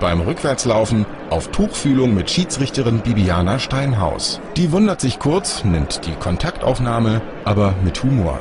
beim Rückwärtslaufen auf Tuchfühlung mit Schiedsrichterin Bibiana Steinhaus. Die wundert sich kurz, nimmt die Kontaktaufnahme, aber mit Humor.